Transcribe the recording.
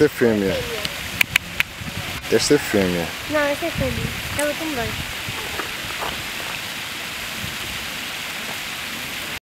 Esta é fêmea. Esta é fêmea. Não, esta é fêmea. Ela é também.